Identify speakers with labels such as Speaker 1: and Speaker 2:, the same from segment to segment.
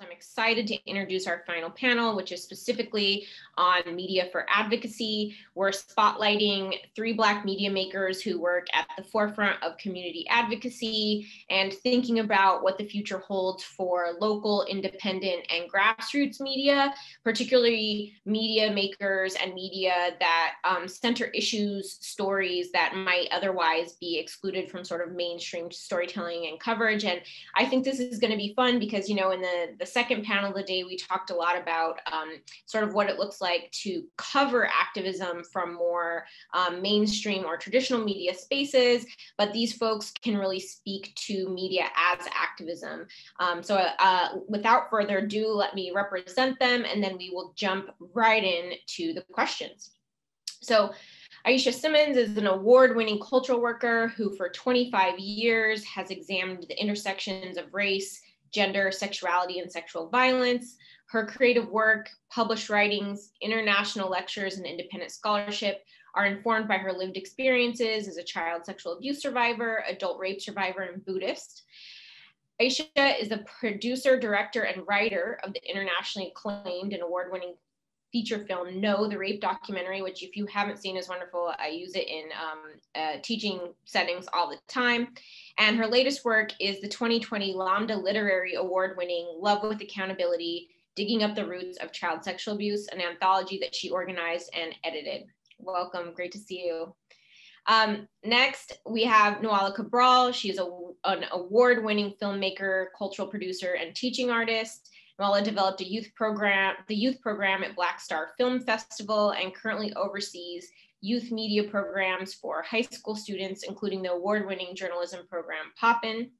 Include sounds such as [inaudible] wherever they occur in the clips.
Speaker 1: I'm excited to introduce our final panel, which is specifically on media for advocacy. We're spotlighting three Black media makers who work at the forefront of community advocacy and thinking about what the future holds for local, independent, and grassroots media, particularly media makers and media that um, center issues, stories that might otherwise be excluded from sort of mainstream storytelling and coverage. And I think this is going to be fun because, you know, in the, the second panel of the day, we talked a lot about um, sort of what it looks like to cover activism from more um, mainstream or traditional media spaces, but these folks can really speak to media as activism. Um, so uh, without further ado, let me represent them and then we will jump right in to the questions. So Aishah Simmons is an award winning cultural worker who, for 25 years, has examined the intersections of race, gender, sexuality, and sexual violence. Her creative work, published writings, international lectures, and independent scholarship are informed by her lived experiences as a child sexual abuse survivor, adult rape survivor, and Buddhist. Aishah is the producer, director, and writer of the internationally acclaimed and award winning feature film no the rape documentary which if you haven't seen is wonderful i use it in um, uh, teaching settings all the time and her latest work is the 2020 lambda literary award winning love with accountability digging up the roots of child sexual abuse an anthology that she organized and edited welcome great to see you um, next, we have Nuala Cabral. She's a, an award winning filmmaker, cultural producer, and teaching artist. Nuala developed a youth program, the youth program at Black Star Film Festival, and currently oversees youth media programs for high school students, including the award-winning journalism program POPPYN,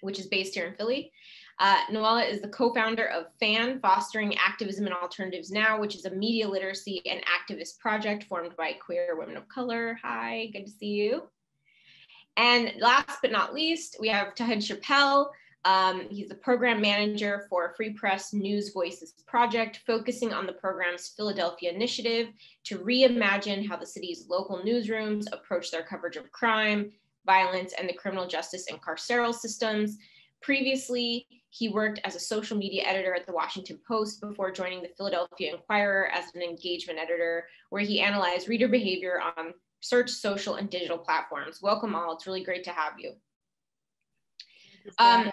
Speaker 1: which is based here in Philly. Uh, Nuala is the co-founder of FAN, Fostering Activism and Alternatives Now, which is a media literacy and activist project formed by queer women of color. Hi, good to see you. And last but not least, we have Tauhid Chappell, um, he's the program manager for Free Press News Voices Project, focusing on the program's Philadelphia initiative to reimagine how the city's local newsrooms approach their coverage of crime, violence, and the criminal justice and carceral systems. Previously, he worked as a social media editor at the Washington Post before joining the Philadelphia Inquirer as an engagement editor, where he analyzed reader behavior on search, social, and digital platforms. Welcome all. It's really great to have you. Um,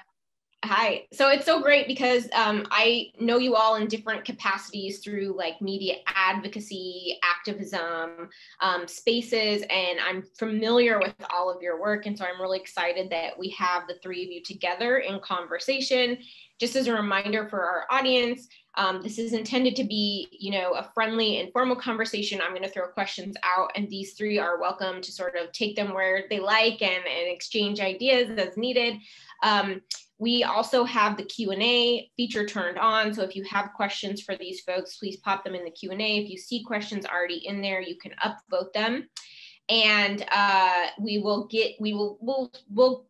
Speaker 1: Hi. So it's so great because um, I know you all in different capacities through like media advocacy, activism um, spaces, and I'm familiar with all of your work. And so I'm really excited that we have the three of you together in conversation. Just as a reminder for our audience, um, this is intended to be, you know, a friendly, informal conversation. I'm going to throw questions out, and these three are welcome to sort of take them where they like and, and exchange ideas as needed. Um, we also have the Q&A feature turned on. So if you have questions for these folks, please pop them in the Q&A. If you see questions already in there, you can upvote them. And uh, we will get, we will, we'll, we'll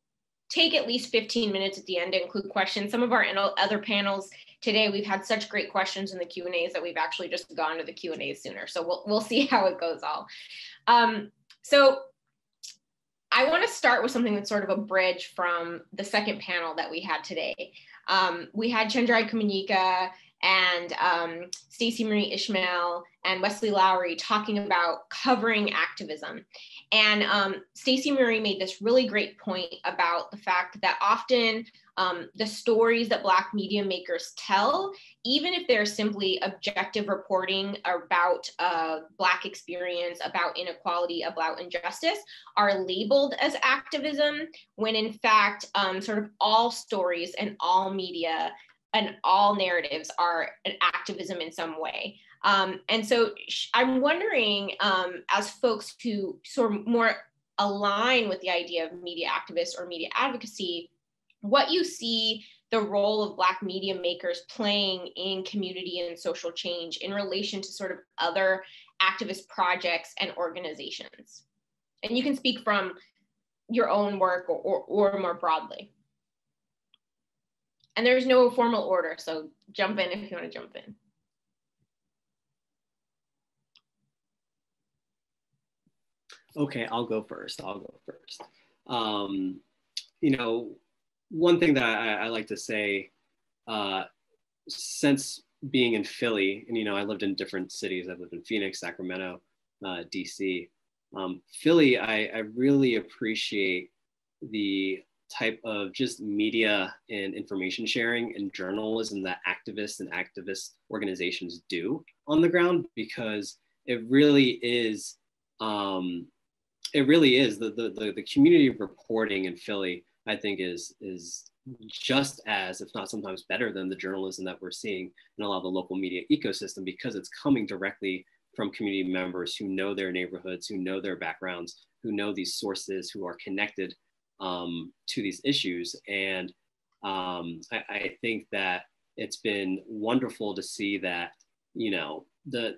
Speaker 1: take at least 15 minutes at the end to include questions. Some of our other panels today, we've had such great questions in the Q&As that we've actually just gone to the Q&As sooner. So we'll, we'll see how it goes all. Um, so I want to start with something that's sort of a bridge from the second panel that we had today. Um, we had Chenjerai Kumanyika and um, Stacey Marie Ishmael and Wesley Lowery talking about covering activism. And um, Stacey Marie made this really great point about the fact that often um, the stories that Black media makers tell, even if they're simply objective reporting about a Black experience, about inequality, about injustice, are labeled as activism, when in fact, um, sort of all stories and all media and all narratives are an activism in some way. Um, and so I'm wondering, um, as folks who sort of more align with the idea of media activists or media advocacy, what you see the role of Black media makers playing in community and social change in relation to sort of other activist projects and organizations. And you can speak from your own work or, or, or more broadly. And there's no formal order, so jump in if you want to jump in.
Speaker 2: Okay, I'll go first. I'll go first. Um, you know, one thing that I, I like to say uh, since being in Philly, and you know, I lived in different cities. I've lived in Phoenix, Sacramento, uh, DC. Um, Philly, I, I really appreciate the type of just media and information sharing and journalism that activists and activist organizations do on the ground because it really is um, it really is the, the the the community reporting in Philly I think is is just as if not sometimes better than the journalism that we're seeing in a lot of the local media ecosystem because it's coming directly from community members who know their neighborhoods who know their backgrounds who know these sources who are connected um, to these issues. And um, I, I, think that it's been wonderful to see that, you know, the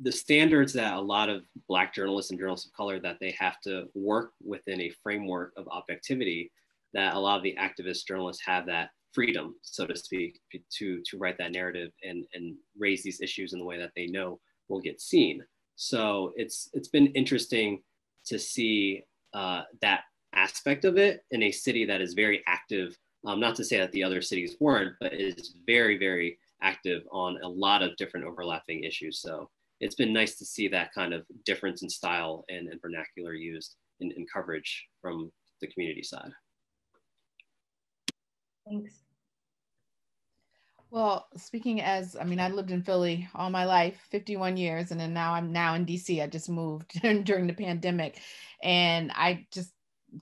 Speaker 2: the standards that a lot of black journalists and journalists of color that they have to work within a framework of objectivity that a lot of the activist journalists have that freedom so to speak to to write that narrative and and raise these issues in the way that they know will get seen so it's it's been interesting to see uh, that aspect of it in a city that is very active. Um, not to say that the other cities weren't, but is very, very active on a lot of different overlapping issues. So it's been nice to see that kind of difference in style and, and vernacular used in, in coverage from the community side.
Speaker 1: Thanks.
Speaker 3: Well, speaking as I mean, I lived in Philly all my life, 51 years, and then now I'm now in DC. I just moved [laughs] during the pandemic, and I just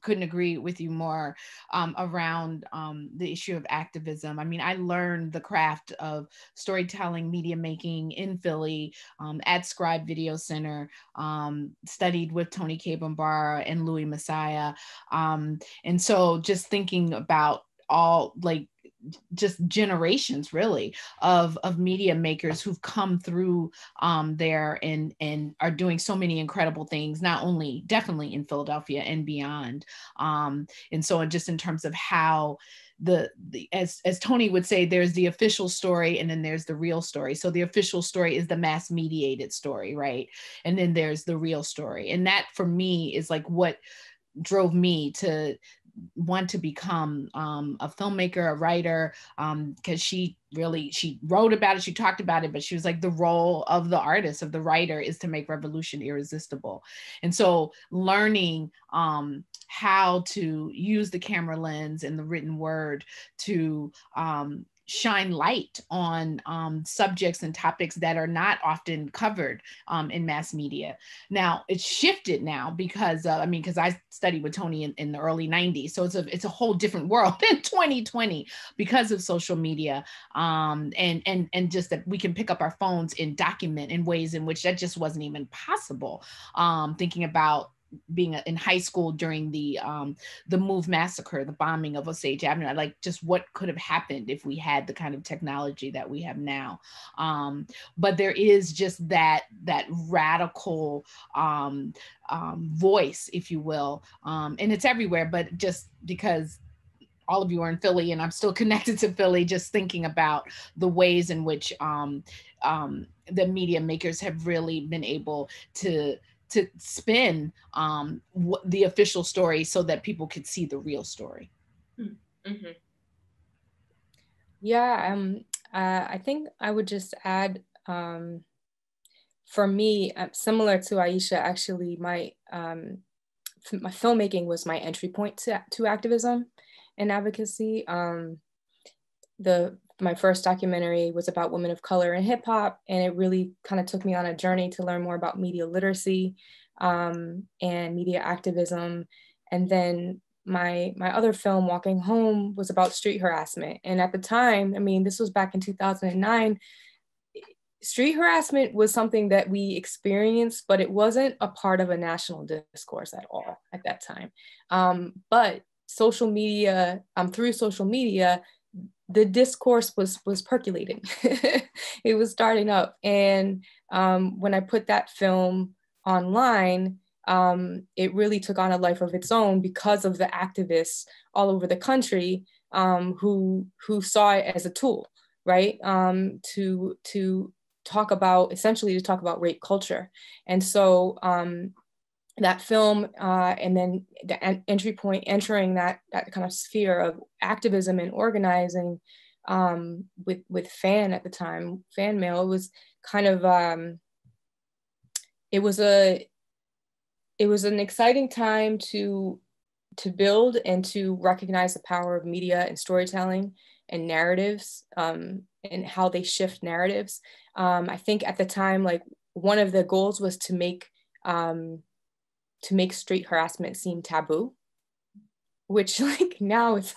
Speaker 3: couldn't agree with you more um, around um, the issue of activism. I mean, I learned the craft of storytelling, media making in Philly um, at Scribe Video Center, um, studied with Toni Cade Bambara and Louis Massiah. Um, and so just thinking about all like just generations really of of media makers who've come through um, there and and are doing so many incredible things not only definitely in philadelphia and beyond. Um, and so just in terms of how the, the as as toni would say there's the official story and then there's the real story. So the official story is the mass mediated story right? And then there's the real story. And that for me is like what drove me to want to become um, a filmmaker, a writer, because um, she really she wrote about it, she talked about it, but she was like the role of the artist, of the writer, is to make revolution irresistible. And so learning um, how to use the camera lens and the written word to um, shine light on um, subjects and topics that are not often covered um, in mass media. Now it's shifted now because uh, I mean because I studied with Toni in, in, the early 90s, so it's a it's a whole different world [laughs] in 2020 because of social media um, and and and just that we can pick up our phones and document in ways in which that just wasn't even possible. Um, thinking about being in high school during the um, the Move massacre, the bombing of Osage Avenue, like just what could have happened if we had the kind of technology that we have now. Um, but there is just that that radical um, um voice, if you will, um, and it's everywhere. But just because all of you are in Philly and I'm still [laughs] connected to Philly, just thinking about the ways in which um, um, the media makers have really been able to to spin um, the official story so that people could see the real story. Mm-hmm.
Speaker 4: Yeah, um, uh, I think I would just add um, for me, uh, similar to Aishah, actually, my um, my filmmaking was my entry point to, to activism and advocacy. Um, the my first documentary was about women of color in hip hop, and it really kind of took me on a journey to learn more about media literacy um, and media activism. And then my my other film, Walking Home, was about street harassment. And at the time, I mean, this was back in 2009. Street harassment was something that we experienced, but it wasn't a part of a national discourse at all at that time. Um, but social media, um, through social media, the discourse was was percolating. [laughs] It was starting up. And um, when i put that film online um, it really took on a life of its own because of the activists all over the country um, who who saw it as a tool right? Um, to to talk about essentially to talk about rape culture. And so um, that film uh, and then the entry point entering that that kind of sphere of activism and organizing um, with with fan at the time, fan mail. It was kind of um, it was a it was an exciting time to to build and to recognize the power of media and storytelling and narratives um, and how they shift narratives. Um, I think at the time, like one of the goals was to make um, to make street harassment seem taboo, which [laughs] like now it's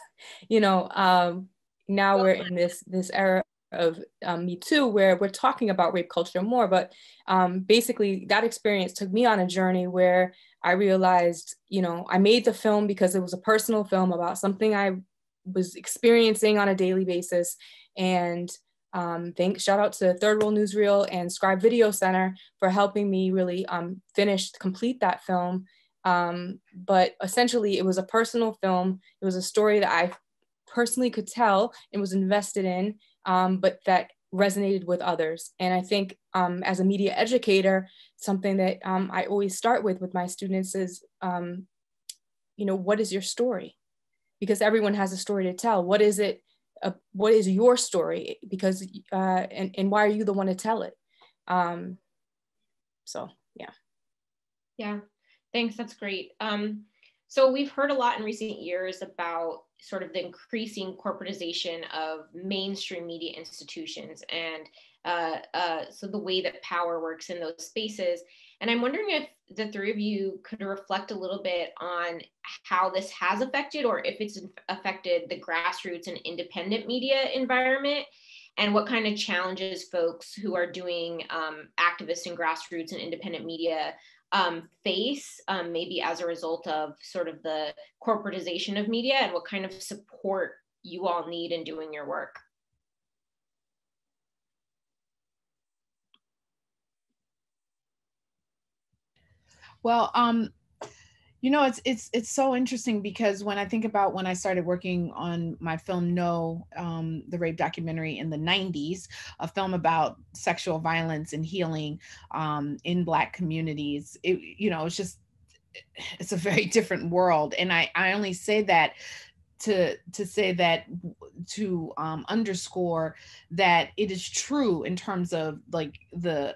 Speaker 4: you know um, now we're in this this era of um, Me Too, where we're talking about rape culture more. But um, basically, that experience took me on a journey where I realized, you know, I made the film because it was a personal film about something I was experiencing on a daily basis. And um, thanks, shout out to Third World Newsreel and Scribe Video Center for helping me really um, finish, complete that film. Um, but essentially, it was a personal film. It was a story that I personally could tell and was invested in, um, but that resonated with others. And I think um, as a media educator, something that um, I always start with with my students is, you know, what is your story? Because everyone has a story to tell. What is it? Uh, what is your story? Because uh, and and why are you the one to tell it? Um, so yeah.
Speaker 1: Yeah, thanks. That's great. Um, so we've heard a lot in recent years about sort of the increasing corporatization of mainstream media institutions and uh, uh, so the way that power works in those spaces. And I'm wondering if the three of you could reflect a little bit on how this has affected or if it's affected the grassroots and independent media environment and what kind of challenges folks who are doing um, activists and grassroots and independent media um, face, um, maybe as a result of sort of the corporatization of media, and what kind of support you all need in doing your work?
Speaker 3: Well, um, you know, it's it's it's so interesting because when I think about when I started working on my film No, um, the rape documentary in the '90s, a film about sexual violence and healing um, in Black communities, it you know, it's just it's a very [laughs] different world, and I I only say that to to say that to um, underscore that it is true in terms of like the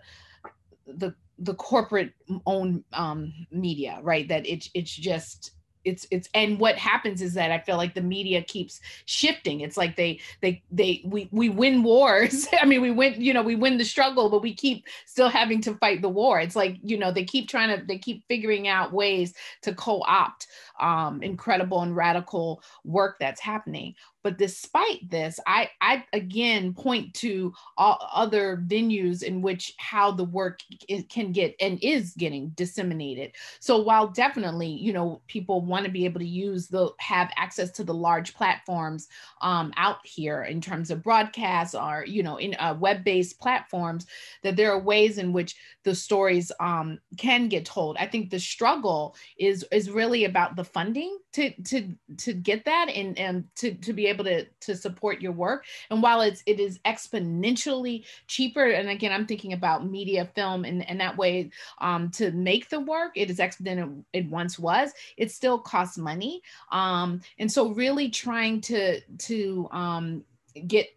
Speaker 3: the the corporate owned um, media, right? That it's it's just it's it's and what happens is that i feel like the media keeps shifting. It's like they they they we we win wars. [laughs] I mean we win you know we win the struggle but we keep still having to fight the war. It's like you know they keep trying to they keep figuring out ways to co-opt um incredible and radical work that's happening but despite this, I, I again point to all other venues in which how the work can get and is getting disseminated. So while definitely, you know, people want to be able to use the have access to the large platforms um, out here in terms of broadcasts or you know in uh, web-based platforms, that there are ways in which the stories um, can get told. I think the struggle is is really about the funding to to to get that and and to to be able to to support your work. And while it's it is exponentially cheaper and again i'm thinking about media film and, and that way um, to make the work it is exponential it once was it still costs money. Um, and so really trying to to um, get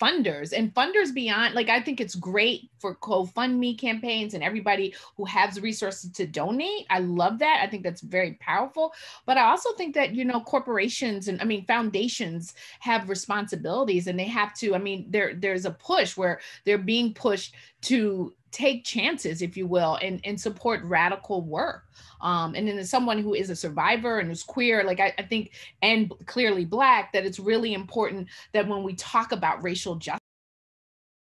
Speaker 3: funders and funders beyond like i think it's great for gofundme campaigns and everybody who has resources to donate. I love that. I think that's very powerful. But i also think that you know corporations and i mean foundations have responsibilities and they have to i mean there there's a push where they're being pushed to take chances, if you will, and, and support radical work. Um, and then as someone who is a survivor and is queer, like I, I think, and clearly black, that it's really important that when we talk about racial justice,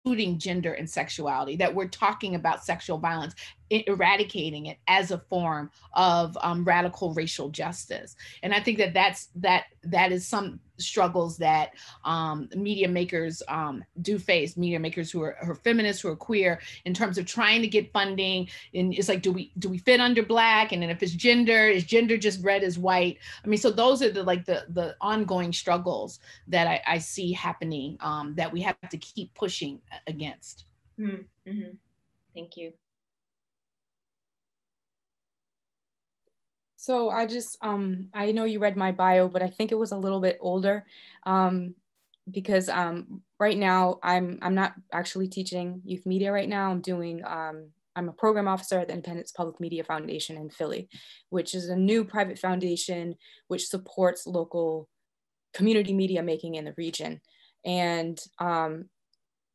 Speaker 3: including gender and sexuality, that we're talking about sexual violence, eradicating it as a form of um, radical racial justice. And I think that that's that that is some struggles that um, media makers um, do face. Media makers who are, who are, feminists, who are queer, in terms of trying to get funding. And it's like, do we do we fit under black? And then if it's gender, is gender just read as white? I mean, so those are the like the the ongoing struggles that I, I see happening um, that we have to keep pushing against.
Speaker 1: Mm-hmm. Thank you.
Speaker 4: So I just, um, I know you read my bio, but I think it was a little bit older. Um, because um, right now I'm I'm not actually teaching youth media right now. I'm doing um, I'm a program officer at the Independence Public Media Foundation in Philly, which is a new private foundation which supports local community media making in the region. And um,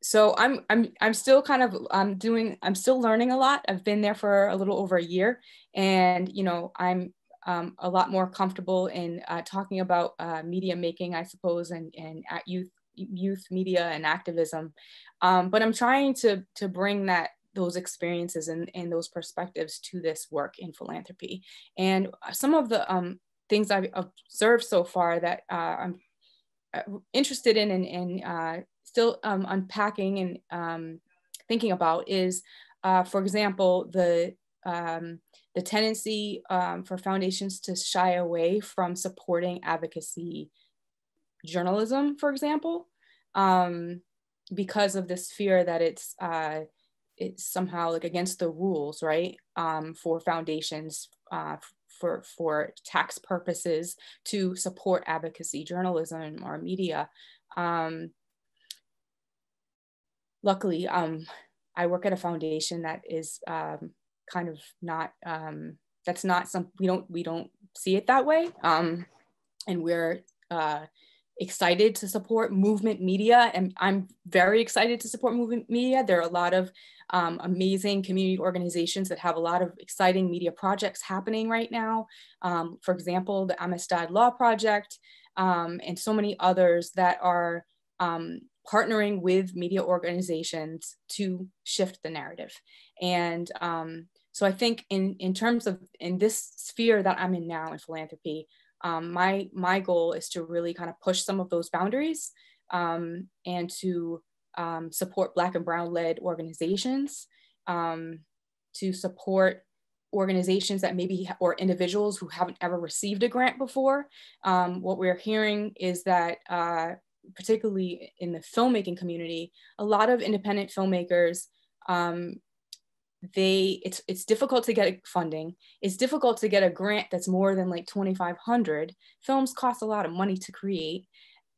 Speaker 4: so I'm I'm I'm still kind of I'm doing I'm still learning a lot. I've been there for a little over a year, and you know I'm um, a lot more comfortable in uh, talking about uh, media making, I suppose, and and at youth youth media and activism. Um, but I'm trying to to bring that those experiences and, and those perspectives to this work in philanthropy. And some of the um, things I've observed so far that uh, I'm uh, interested in and, and still um, unpacking and um, thinking about is, uh, for example, the um, the tendency um, for foundations to shy away from supporting advocacy journalism, for example, um, because of this fear that it's uh, it's somehow like against the rules, right, um, for foundations uh, for for tax purposes to support advocacy journalism or media. Um, luckily, um, I work at a foundation that is um, kind of not um, that's not some we don't we don't see it that way. Um, and we're uh, excited to support movement media and i'm very excited to support movement media. There are a lot of um, amazing community organizations that have a lot of exciting media projects happening right now. Um, for example the amistad law project um, and so many others that are um, partnering with media organizations to shift the narrative and um, so I think in, in terms of in this sphere that I'm in now in philanthropy, um, my, my goal is to really kind of push some of those boundaries um, and to um, support Black and Brown led organizations, um, to support organizations that maybe, or individuals who haven't ever received a grant before. Um, what we're hearing is that uh, particularly in the filmmaking community, a lot of independent filmmakers um, they it's it's difficult to get funding. It's difficult to get a grant that's more than like 2500 films cost a lot of money to create.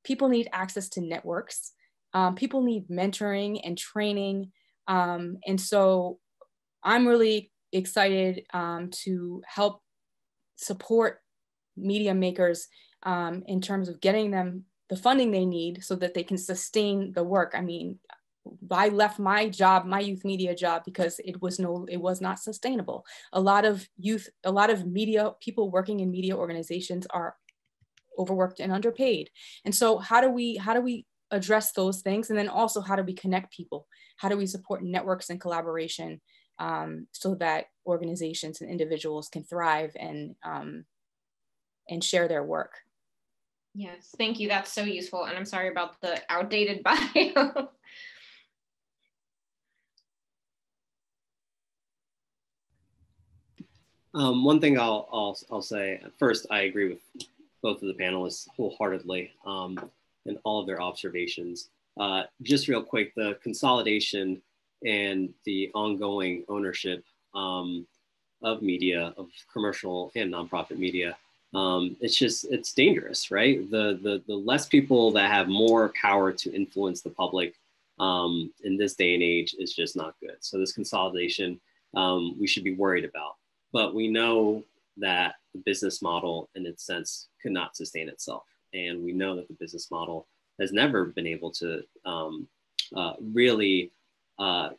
Speaker 4: People need access to networks. Um, people need mentoring and training. Um, and so i'm really excited um, to help support media makers um, in terms of getting them the funding they need so that they can sustain the work i mean I left my job, my youth media job, because it was no, it was not sustainable. A lot of youth, a lot of media people working in media organizations are overworked and underpaid. And so, how do we, how do we address those things? And then also, how do we connect people? How do we support networks and collaboration um, so that organizations and individuals can thrive and um, and share their work?
Speaker 1: Yes, thank you. That's so useful. And I'm sorry about the outdated [laughs] bio.
Speaker 2: Um, one thing I'll, I'll, I'll say first, I agree with both of the panelists wholeheartedly um, and all of their observations. Uh, just real quick, the consolidation and the ongoing ownership um, of media, of commercial and nonprofit media, um, it's just it's dangerous, right? The, the the less people that have more power to influence the public um, in this day and age is just not good. So this consolidation um, we should be worried about but we know that the business model in its sense could not sustain itself and we know that the business model has never been able to um, uh, really uh,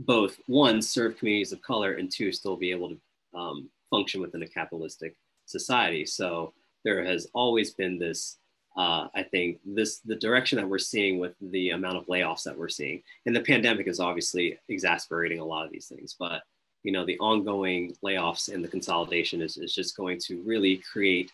Speaker 2: both one serve communities of color and two still be able to um, function within a capitalistic society so there has always been this uh, I think this the direction that we're seeing with the amount of layoffs that we're seeing, and the pandemic is obviously exasperating a lot of these things. But you know, the ongoing layoffs and the consolidation is, is just going to really create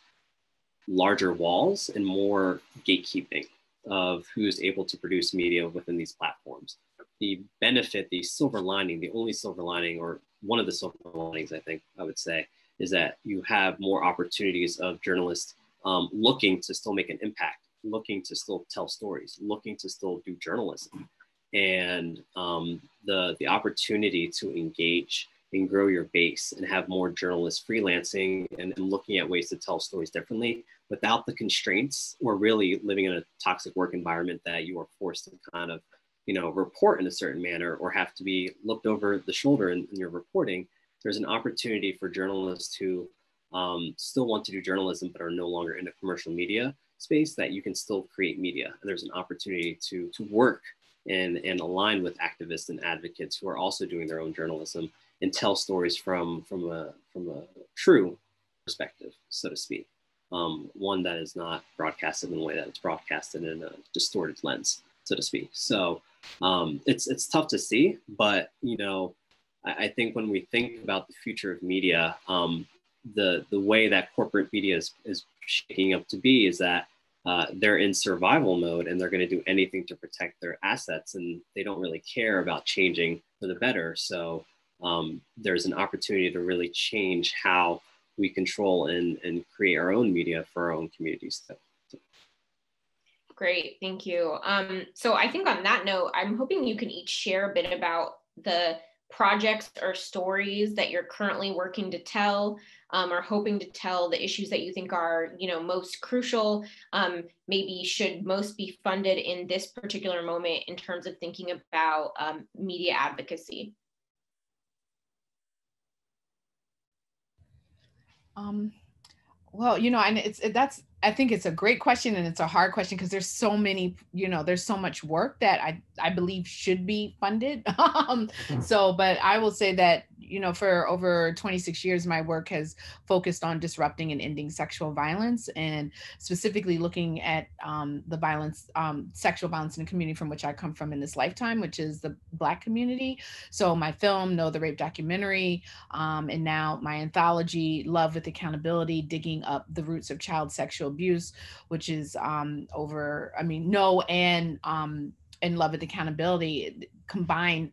Speaker 2: larger walls and more gatekeeping of who's able to produce media within these platforms. The benefit, the silver lining, the only silver lining, or one of the silver linings, I think I would say, is that you have more opportunities of journalists um, looking to still make an impact, looking to still tell stories, looking to still do journalism. And um, the, the opportunity to engage and grow your base and have more journalists freelancing and, and looking at ways to tell stories differently without the constraints or really living in a toxic work environment that you are forced to kind of you know report in a certain manner or have to be looked over the shoulder in, in your reporting there's an opportunity for journalists who um, still want to do journalism but are no longer in the commercial media space that you can still create media. And there's an opportunity to to work and and align with activists and advocates who are also doing their own journalism and tell stories from from a from a true perspective so to speak. Um, one that is not broadcasted in the way that it's broadcasted in a distorted lens so to speak. So um, it's it's tough to see but you know I, think when we think about the future of media um, the the way that corporate media is, is shaping up to be is that uh, they're in survival mode and they're going to do anything to protect their assets and they don't really care about changing for the better so um, there's an opportunity to really change how we control and, and create our own media for our own communities
Speaker 1: Great, thank you. Um, so I think on that note, I'm hoping you can each share a bit about the projects or stories that you're currently working to tell um, or hoping to tell the issues that you think are you know most crucial um, maybe should most be funded in this particular moment in terms of thinking about um, media advocacy?
Speaker 3: Um, well you know and it's that's I think it's a great question and it's a hard question because there's so many, you know, there's so much work that I, I believe should be funded. [laughs] um, mm-hmm. so, but I will say that you know, for over 26 years, my work has focused on disrupting and ending sexual violence and specifically looking at um, the violence, um, sexual violence in the community from which I come from in this lifetime, which is the Black community. So my film, No the Rape documentary, um, and now my anthology, Love with Accountability, digging up the roots of child sexual abuse, which is um, over, I mean, no and um, and Love with Accountability combined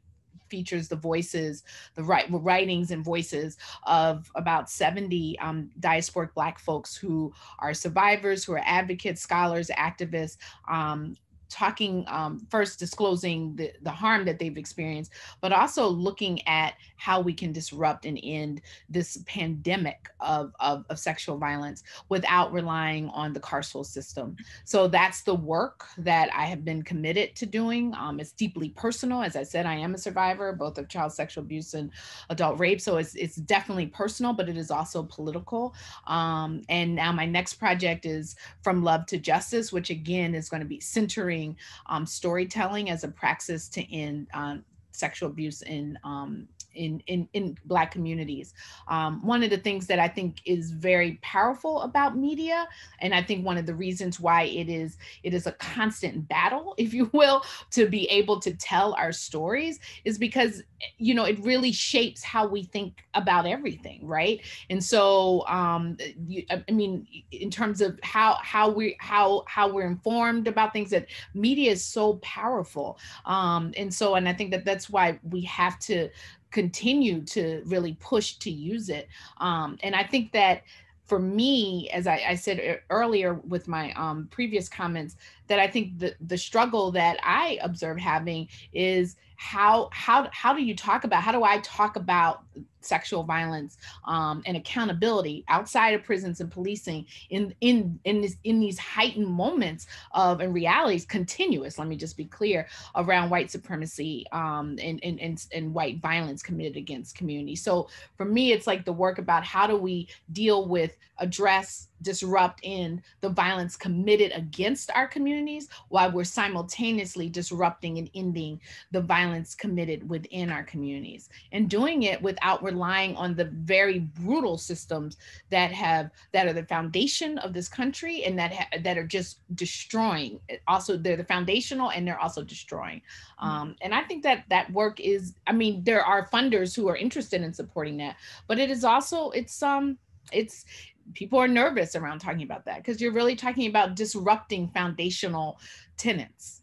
Speaker 3: features the voices, the right writings and voices of about 70 um, diasporic Black folks who are survivors, who are advocates, scholars, activists, um, talking um, first disclosing the, the harm that they've experienced but also looking at how we can disrupt and end this pandemic of, of, of, sexual violence without relying on the carceral system. So that's the work that i have been committed to doing. Um, it's deeply personal. As i said i am a survivor both of child sexual abuse and adult rape so it's, it's definitely personal but it is also political. Um, and now my next project is from love to justice which again is going to be centering um, storytelling as a praxis to end um, sexual abuse in um, in, in, in Black communities. Um, one of the things that I think is very powerful about media, and I think one of the reasons why it is it is a constant battle, [laughs] if you will, to be able to tell our stories, is because you know it really shapes how we think about everything, right? And so, um, you, I mean, in terms of how how we how how we're informed about things, that media is so powerful, um, and so, and I think that that's why we have to continue to really push to use it. Um, and I think that for me, as I, I said earlier with my um, previous comments, that I think the the struggle that I observe having is how how how do you talk about how do I talk about sexual violence um, and accountability outside of prisons and policing in in in this in these heightened moments of and realities continuous let me just be clear around white supremacy um, and, and, and and white violence committed against communities so for me it's like the work about how do we deal with address disrupt in the violence committed against our communities while we're simultaneously disrupting and ending the violence committed within our communities and doing it without relying on the very brutal systems that have that are the foundation of this country and that ha- that are just destroying also they're the foundational and they're also destroying mm-hmm. um, and i think that that work is i mean there are funders who are interested in supporting that but it is also it's um it's people are nervous around talking about that because you're really talking about disrupting foundational tenants.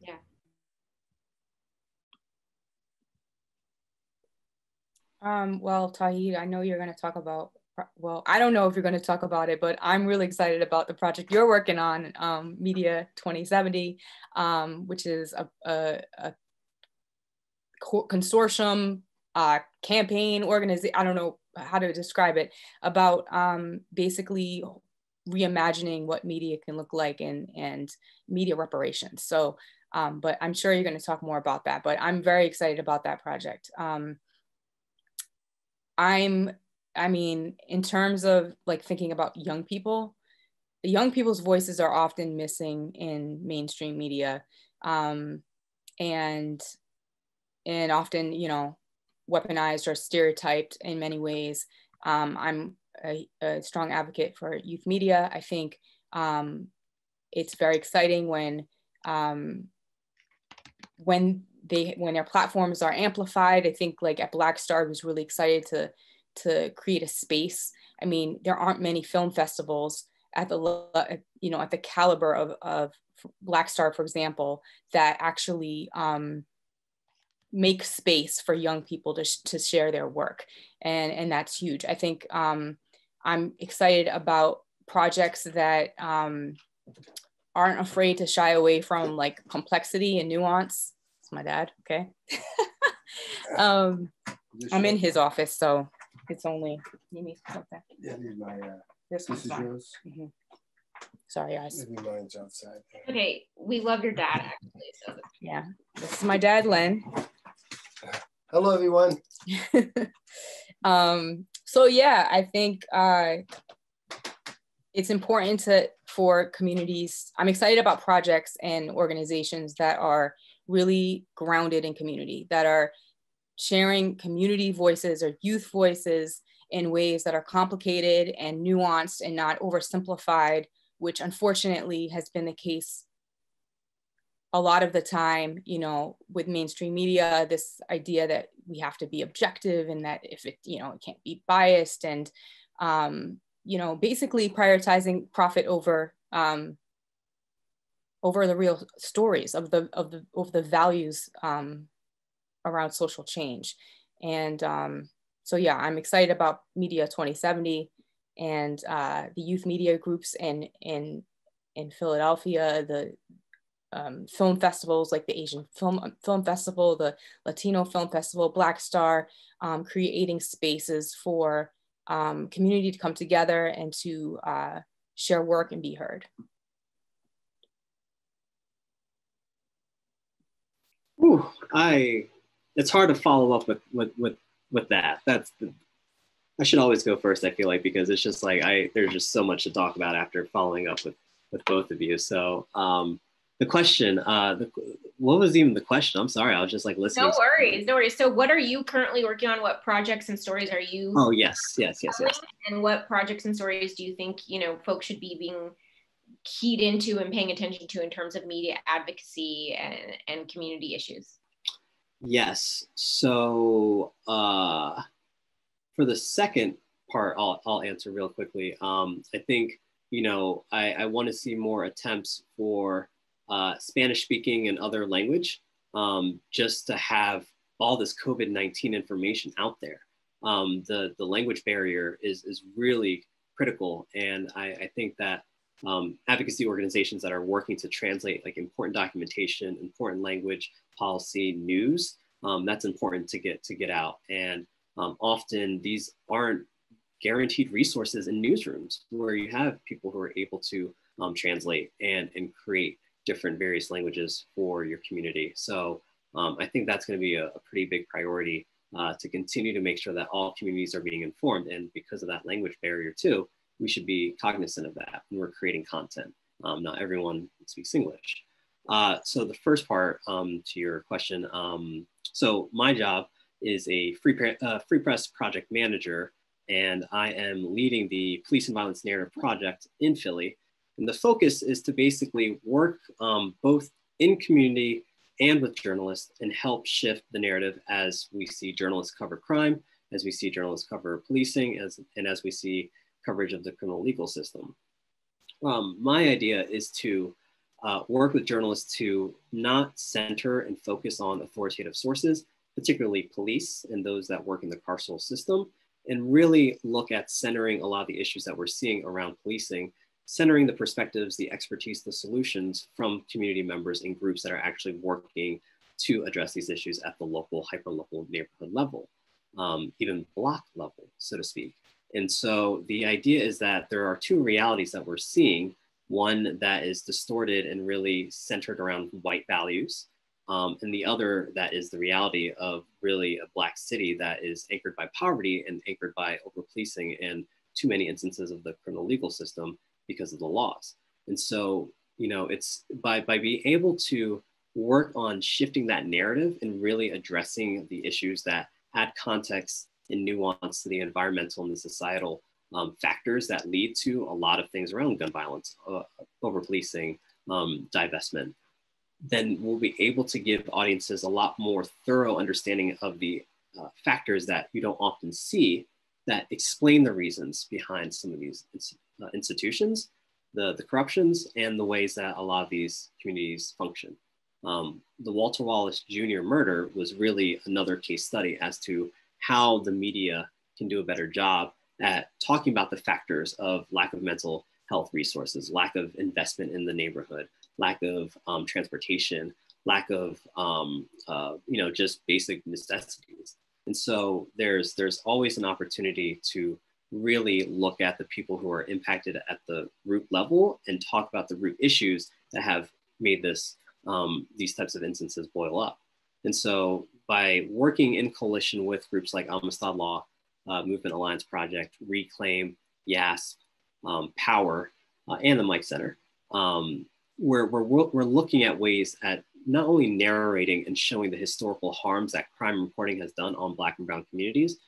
Speaker 1: Yeah.
Speaker 4: Um, well, Tauhid, I know you're going to talk about, well, I don't know if you're going to talk about it, but I'm really excited about the project you're working on, um, Media 2070, um, which is a, a, a consortium uh, campaign organization. I don't know how to describe it about um, basically reimagining what media can look like and and media reparations. So, um, but I'm sure you're going to talk more about that. But I'm very excited about that project. Um, I'm, I mean, in terms of like thinking about young people, the young people's voices are often missing in mainstream media, um, and and often you know weaponized or stereotyped in many ways. Um, I'm a, a, strong advocate for youth media. I think um, it's very exciting when um, when they when their platforms are amplified. I think like at Black Star was really excited to to create a space. I mean, there aren't many film festivals at the you know at the caliber of, of Black Star, for example, that actually um, make space for young people to, sh- to share their work. And, and that's huge. I think um, I'm excited about projects that um, aren't afraid to shy away from like complexity and nuance. It's my dad, okay? [laughs] um, I'm in his office, so it's only, you need something. Yeah, my, uh, this, this is fine. yours. Mm-hmm. Sorry, guys. Maybe mine's
Speaker 1: outside. Okay, we love your dad actually. So
Speaker 4: yeah, this is my dad, Len.
Speaker 5: Hello, everyone. [laughs]
Speaker 4: um, so yeah, I think uh, it's important to for communities. I'm excited about projects and organizations that are really grounded in community, that are sharing community voices or youth voices in ways that are complicated and nuanced and not oversimplified, which unfortunately has been the case a lot of the time, you know, with mainstream media, this idea that we have to be objective and that if it, you know, it can't be biased and, um, you know, basically prioritizing profit over um, over the real stories of the of the of the values um, around social change. And um, so, yeah, I'm excited about Media 2070 and uh, the youth media groups in in in Philadelphia, the um, film festivals like the Asian Film, Film Festival, the Latino Film Festival, Black Star, um, creating spaces for um, community to come together and to uh, share work and be heard.
Speaker 2: Ooh, I, it's hard to follow up with, with, with, with that. That's the, I should always go first, I feel like, because it's just like, I, there's just so much to talk about after following up with, with both of you. So, um, the question uh the, what was even the question? I'm sorry i was just like listening
Speaker 1: no worries no worries. So what are you currently working on? What projects and stories are you
Speaker 2: oh yes yes yes yes.
Speaker 1: and what projects and stories do you think you know folks should be being keyed into and paying attention to in terms of media advocacy and, and community issues
Speaker 2: yes so uh for the second part i'll, I'll answer real quickly um i think you know i i want to see more attempts for uh, Spanish speaking and other language, um, just to have all this COVID 19 information out there. Um, the, the language barrier is, is really critical. And I, I think that um, advocacy organizations that are working to translate like important documentation, important language, policy, news, um, that's important to get to get out. And um, often these aren't guaranteed resources in newsrooms where you have people who are able to um, translate and, and create different various languages for your community. So um, I think that's going to be a, a, pretty big priority uh, to continue to make sure that all communities are being informed. And because of that language barrier too, we should be cognizant of that when we're creating content. Um, not everyone speaks English. Uh, so the first part um, to your question, um, so my job is a free, uh, free press project manager, and I am leading the Police and Violence Narrative Project in Philly, and the focus is to basically work um, both in community and with journalists and help shift the narrative as we see journalists cover crime, as we see journalists cover policing, as, and as we see coverage of the criminal legal system. Um, my idea is to uh, work with journalists to not center and focus on authoritative sources, particularly police and those that work in the carceral system, and really look at centering a lot of the issues that we're seeing around policing centering the perspectives, the expertise, the solutions from community members and groups that are actually working to address these issues at the local, hyper-local neighborhood level. um, even block level, so to speak. And so the idea is that there are two realities that we're seeing one that is distorted and really centered around white values, um, and the other that is the reality of really a Black city that is anchored by poverty and anchored by over policing and too many instances of the criminal legal system because of the laws. And so, you know, it's by, by being able to work on shifting that narrative and really addressing the issues that add context and nuance to the environmental and the societal um, factors that lead to a lot of things around gun violence, uh, over policing, um, divestment, then we'll be able to give audiences a lot more thorough understanding of the uh, factors that you don't often see that explain the reasons behind some of these uh, institutions, the, the corruptions, and the ways that a lot of these communities function. Um, the Walter Wallace Jr. murder was really another case study as to how the media can do a better job at talking about the factors of lack of mental health resources, lack of investment in the neighborhood, lack of um, transportation, lack of um, uh, you know just basic necessities. And so there's there's always an opportunity to really look at the people who are impacted at the root level and talk about the root issues that have made this um, these types of instances boil up. And so by working in coalition with groups like Amistad Law, uh, Movement Alliance Project, Reclaim, YASP, um, Power, uh, and the MIC Center, um, we're, we're, we're looking at ways at not only narrating and showing the historical harms that crime reporting has done on Black and Brown communities,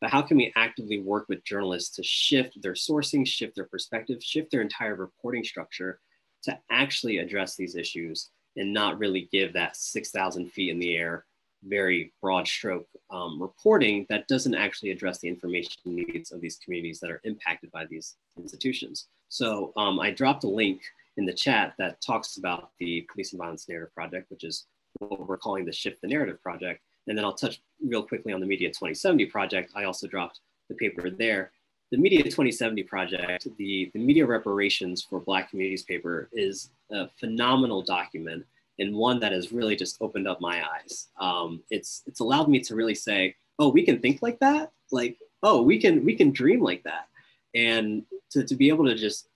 Speaker 2: but how can we actively work with journalists to shift their sourcing, shift their perspective, shift their entire reporting structure to actually address these issues and not really give that 6,000 feet in the air, very broad stroke um, reporting that doesn't actually address the information needs of these communities that are impacted by these institutions. So um, I dropped a link in the chat that talks about the Police and Violence Narrative Project, which is what we're calling the Shift the Narrative Project. And then I'll touch real quickly on the Media 2070 project. I also dropped the paper there. The Media 2070 project, the, the Media Reparations for Black Communities paper is a phenomenal document and one that has really just opened up my eyes. Um, it's, it's allowed me to really say, oh, we can think like that? Like, oh, we can, we can dream like that. And to, to be able to just,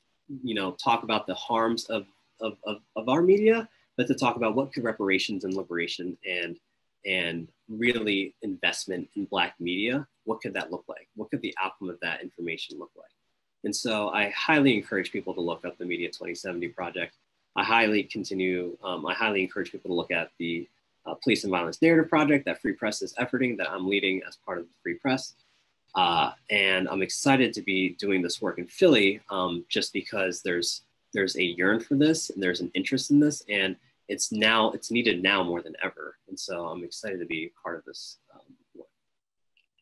Speaker 2: you know, talk about the harms of, of, of, of our media, but to talk about what could reparations and liberation and and really investment in black media what could that look like what could the outcome of that information look like and so i highly encourage people to look up the media 2070 project i highly continue um, i highly encourage people to look at the uh, police and violence narrative project that free press is efforting that i'm leading as part of the free press. Uh, and i'm excited to be doing this work in philly um, just because there's there's a yearn for this and there's an interest in this and it's now it's needed now more than ever. And so i'm excited to be part of this um,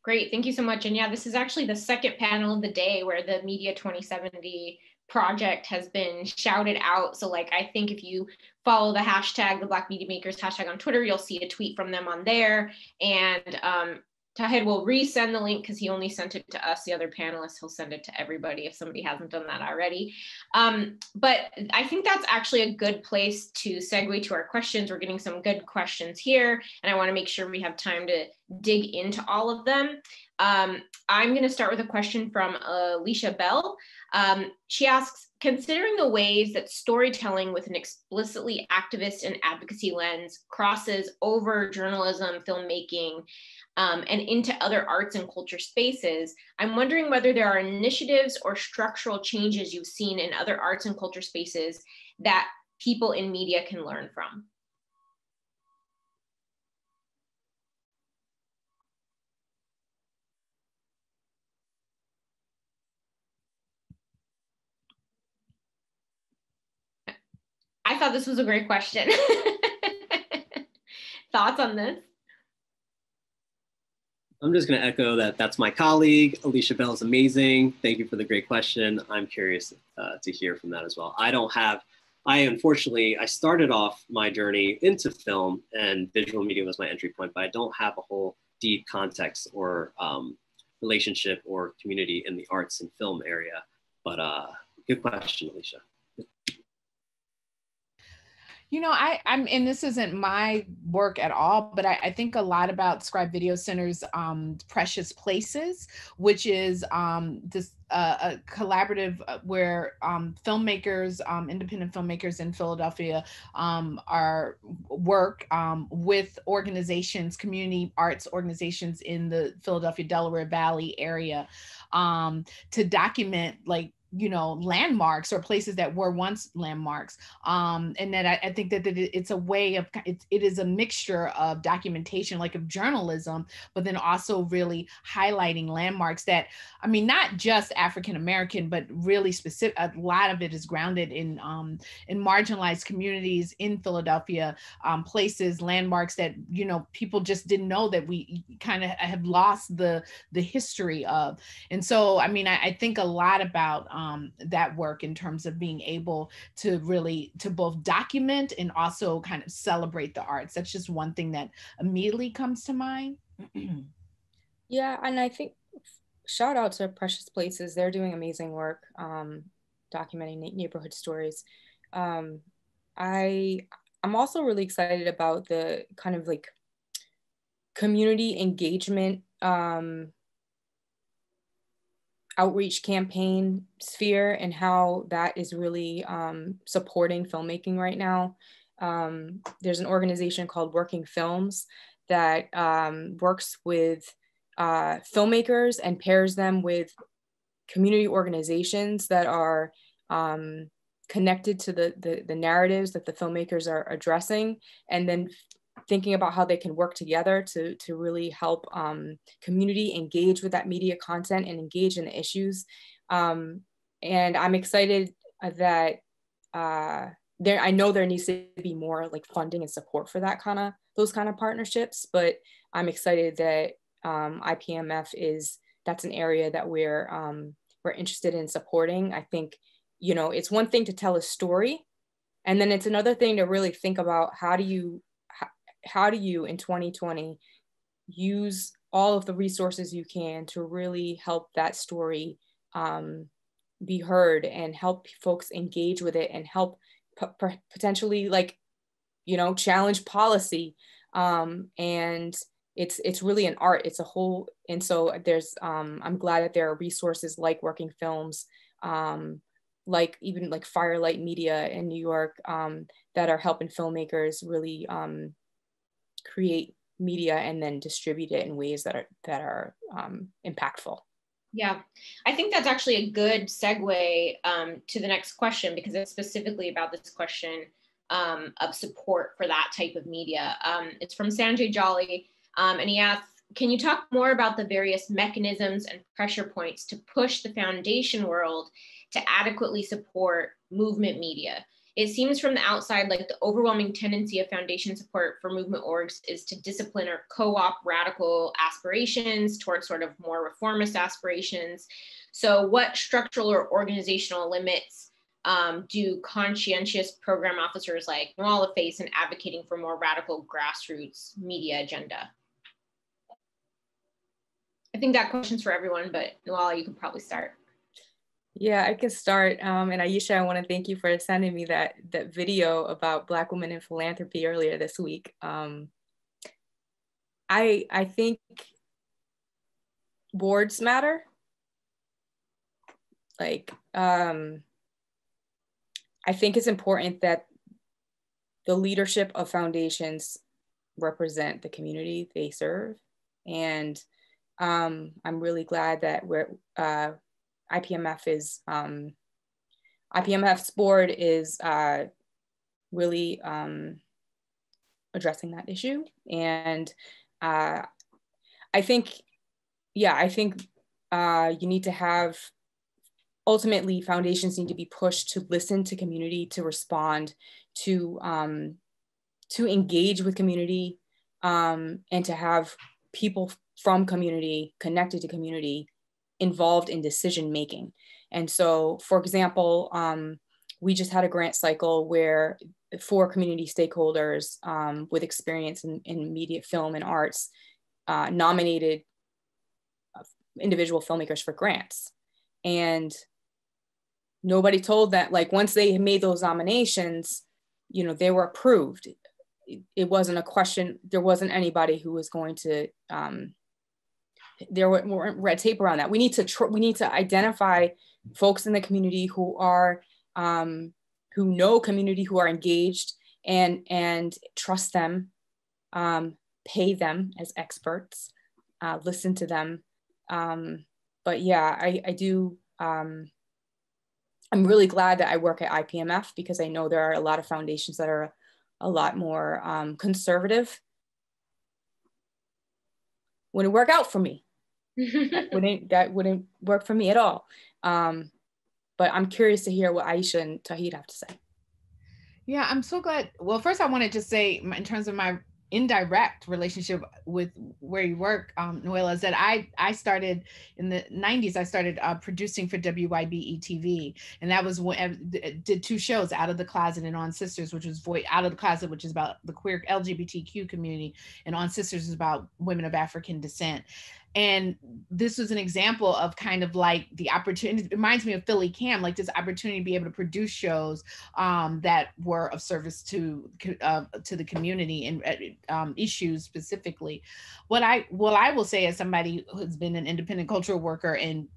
Speaker 1: great. Thank you so much. And yeah this is actually the second panel of the day where the media 2070 project has been shouted out so like i think if you follow the hashtag the black media makers hashtag on twitter you'll see a tweet from them on there and um, Tauhid will resend the link because he only sent it to us, the other panelists. He'll send it to everybody if somebody hasn't done that already. Um, but I think that's actually a good place to segue to our questions. We're getting some good questions here, and I want to make sure we have time to dig into all of them. Um, I'm going to start with a question from Alicia Bell. Um, she asks, considering the ways that storytelling with an explicitly activist and advocacy lens crosses over journalism, filmmaking, um, and into other arts and culture spaces, I'm wondering whether there are initiatives or structural changes you've seen in other arts and culture spaces that people in media can learn from. I thought this was a great question. [laughs] Thoughts on this?
Speaker 2: I'm just going to echo that that's my colleague. Alicia Bell is amazing. Thank you for the great question. I'm curious uh, to hear from that as well. I don't have, I unfortunately, I started off my journey into film and visual media was my entry point, but I don't have a whole deep context or um, relationship or community in the arts and film area. But uh, good question, Alicia.
Speaker 3: You know, I, I'm, and this isn't my work at all, but I, I think a lot about Scribe Video Center's um, Precious Places, which is um, this uh, a collaborative uh, where um, filmmakers, um, independent filmmakers in Philadelphia, um, are work um, with organizations, community arts organizations in the Philadelphia Delaware Valley area to document like you know landmarks or places that were once landmarks um and that I, I, think that, that it's a way of it, it is a mixture of documentation like of journalism but then also really highlighting landmarks that i mean not just african american but really specific a lot of it is grounded in um in marginalized communities in philadelphia um places landmarks that you know people just didn't know that we kind of have lost the the history of. And so i mean i, I think a lot about um, that work in terms of being able to really to both document and also kind of celebrate the arts. That's just one thing that immediately comes to mind. [clears throat]
Speaker 4: yeah, and I think shout out to Precious Places. They're doing amazing work um, documenting neighborhood stories. Um, I I'm also really excited about the kind of like community engagement um, outreach campaign sphere and how that is really um, supporting filmmaking right now. Um, there's an organization called Working Films that um, works with uh, filmmakers and pairs them with community organizations that are um, connected to the, the, the narratives that the filmmakers are addressing and then thinking about how they can work together to, to really help um, community engage with that media content and engage in the issues. Um, and I'm excited that uh, there, I know there needs to be more like funding and support for that kind of, those kind of partnerships, but I'm excited that um, IPMF is, that's an area that we're, um, we're interested in supporting. I think, you know, it's one thing to tell a story, and then it's another thing to really think about how do you how do you in 2020 use all of the resources you can to really help that story um, be heard and help folks engage with it and help p- potentially like you know challenge policy um, and it's it's really an art. It's a whole and so there's um, i'm glad that there are resources like working films um, like even like firelight media in new york um, that are helping filmmakers really um, create media and then distribute it in ways that are that are um, impactful.
Speaker 1: Yeah, I think that's actually a good segue um, to the next question because it's specifically about this question um, of support for that type of media. Um, it's from Sanjay Jolly, um, and he asks, can you talk more about the various mechanisms and pressure points to push the foundation world to adequately support movement media? It seems from the outside like the overwhelming tendency of foundation support for movement orgs is to discipline or co-opt radical aspirations towards sort of more reformist aspirations. So what structural or organizational limits um, do conscientious program officers like Nuala face in advocating for more radical grassroots media agenda? I think that question's for everyone, but Nuala, you could probably start.
Speaker 4: Yeah, I can start. Um, and Aishah, I want to thank you for sending me that that video about Black women in philanthropy earlier this week. Um, I I think boards matter. Like, um, I think it's important that the leadership of foundations represent the community they serve, and um, I'm really glad that we're uh, IPMF is, um, IPMF's board is uh, really um, addressing that issue. And uh, I think, yeah, I think uh, you need to have, ultimately foundations need to be pushed to listen to community, to respond, to, um, to engage with community, um, and to have people from community connected to community involved in decision making. And so, for example, um, we just had a grant cycle where four community stakeholders um, with experience in, in, media, film, and arts uh, nominated uh, individual filmmakers for grants. And nobody told that, like, once they made those nominations, you know, they were approved. It, it wasn't a question. There wasn't anybody who was going to. Um, there weren't red tape around that. We need to tr- we need to identify folks in the community who are um, who know community, who are engaged, and and trust them, um, pay them as experts, uh, listen to them. Um, but yeah, I, I do. Um, I'm really glad that I work at IPMF because I know there are a lot of foundations that are a lot more um, conservative. Wouldn't work out for me. That wouldn't that wouldn't work for me at all. Um, but I'm curious to hear what Aishah and Tauhid have to say.
Speaker 3: Yeah, I'm so glad. Well, first I want to just say, in terms of my indirect relationship with where you work, um, Nuala, is that I I started in the 90s. I started uh, producing for WYBE TV, and that was when I did two shows, Out of the Closet and On Sisters, which was Out of the Closet, which is about the queer LGBTQ community, and On Sisters is about women of African descent and this was an example of kind of like the opportunity it reminds me of PhillyCAM like this opportunity to be able to produce shows um, that were of service to uh, to the community and uh, um, issues specifically. What i what i will say as somebody who's been an independent cultural worker and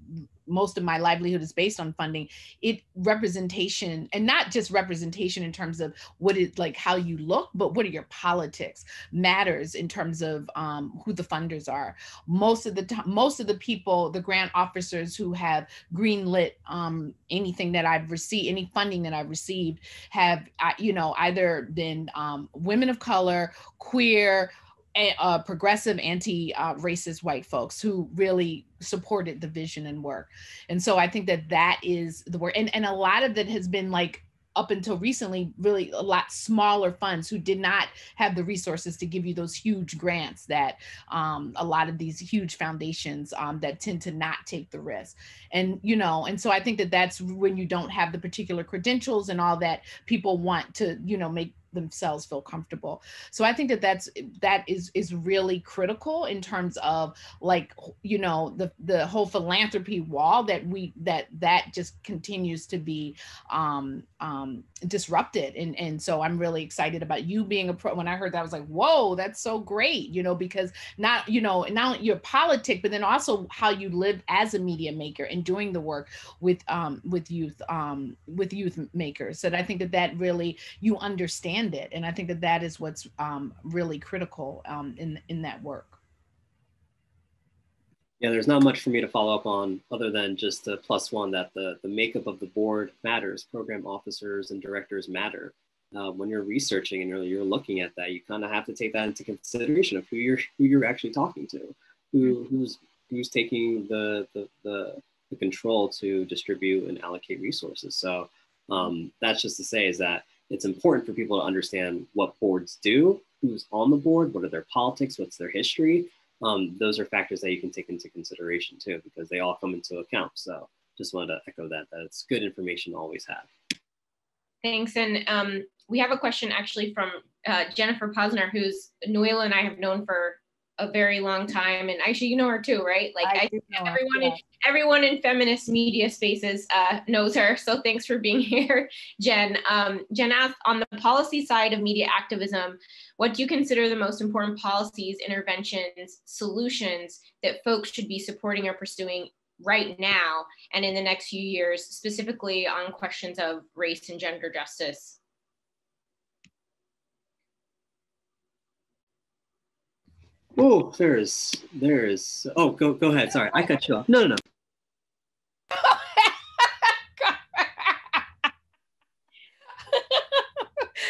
Speaker 3: most of my livelihood is based on funding it representation and not just representation in terms of what it like how you look but what are your politics matters in terms of um, who the funders are. Most of the time most of the people the grant officers who have greenlit um, anything that i've received any funding that i've received have you know either been um, women of color queer uh, progressive anti-racist uh, white folks who really supported the vision and work. And so i think that that is the work and, and a lot of that has been like up until recently really a lot smaller funds who did not have the resources to give you those huge grants that um, a lot of these huge foundations um, that tend to not take the risk. And you know and so i think that that's when you don't have the particular credentials and all that people want to you know make themselves feel comfortable. So i think that that's that is is really critical in terms of like you know the the whole philanthropy wall that we that that just continues to be um um disrupted. And and so i'm really excited about you being a pro when i heard that i was like whoa that's so great you know because not you know not your politic but then also how you live as a media maker and doing the work with um with youth um with youth makers. And i think that that really you understand understand it. And I think that that is what's um, really critical um, in, in that work.
Speaker 2: Yeah, there's not much for me to follow up on other than just the plus one that the, the makeup of the board matters. Program officers and directors matter. Uh, when you're researching and you're, you're looking at that, you kind of have to take that into consideration of who you're who you're actually talking to, who who's who's taking the the, the, the control to distribute and allocate resources. So um, that's just to say is that it's important for people to understand what boards do, who's on the board, what are their politics, what's their history. Um, those are factors that you can take into consideration too, because they all come into account. So just wanted to echo that, that it's good information to always have.
Speaker 1: Thanks. And um, we have a question actually from uh, Jennifer Pozner, who's Nuala and I have known for a very long time and actually you know her too right? Like I, I everyone in, everyone in feminist media spaces uh, knows her so thanks for being [laughs] here jen. Um, jen asked on the policy side of media activism what do you consider the most important policies interventions solutions that folks should be supporting or pursuing right now and in the next few years specifically on questions of race and gender justice
Speaker 2: Oh, there's, there's. Oh, go, go ahead. Sorry, I cut you off. No, no, no. [laughs]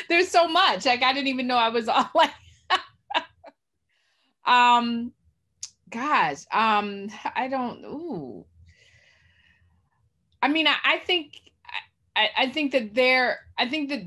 Speaker 3: there's so much. Like I didn't even know I was all [laughs] like. um, gosh, um, I don't. Ooh. I mean, I, I think, I, I think that there. I think that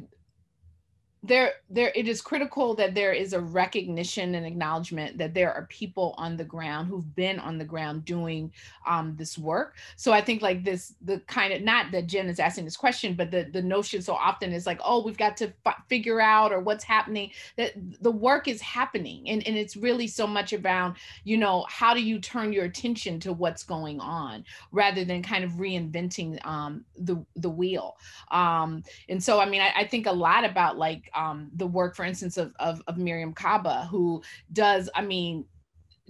Speaker 3: there there it is critical that there is a recognition and acknowledgement that there are people on the ground who've been on the ground doing um, this work. So i think like this the kind of not that jen is asking this question but the the notion so often is like oh we've got to f- figure out or what's happening. That the work is happening and, and it's really so much around you know how do you turn your attention to what's going on rather than kind of reinventing um, the the wheel. Um, and so i mean I, I think a lot about like um, the work, for instance, of, of, of Mariame Kaba, who does, I mean,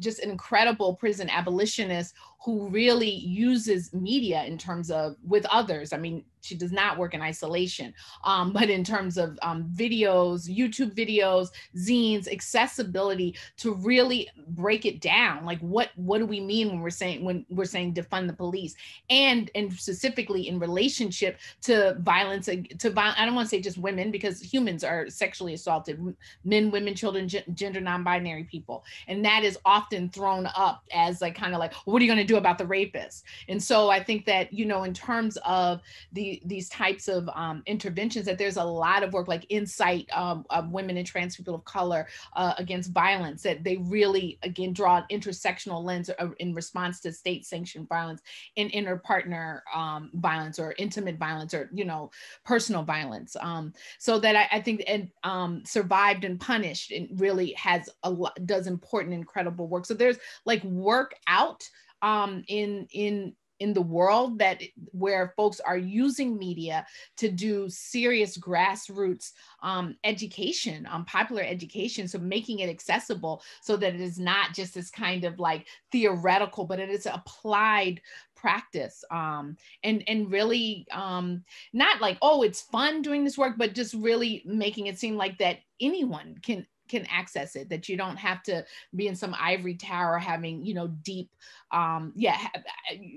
Speaker 3: just an incredible prison abolitionist who really uses media in terms of with others. I mean, she does not work in isolation, um, but in terms of um, videos, YouTube videos, zines, accessibility to really break it down. Like what what do we mean when we're saying when we're saying defund the police, and and specifically in relationship to violence to violence. I don't want to say just women because humans are sexually assaulted, men, women, children, gender non-binary people, and that is often thrown up as like kind of like what are you going to do about the rapist? And so I think that you know in terms of the these types of um, interventions that there's a lot of work like INCITE um, of women and trans people of color uh, against violence that they really again draw an intersectional lens in response to state sanctioned violence and interpartner um, violence or intimate violence or you know personal violence. Um, so that I, I think and um, survived and punished and really has a lot does important incredible work. So there's like work out um, in in in the world that where folks are using media to do serious grassroots um, education um, popular education so making it accessible so that it is not just this kind of like theoretical but it is applied practice um, and and really um, not like oh it's fun doing this work but just really making it seem like that anyone can can access it that you don't have to be in some ivory tower having you know deep um yeah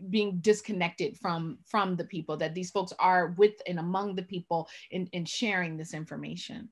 Speaker 3: being disconnected from from the people that these folks are with and among the people in in sharing this information.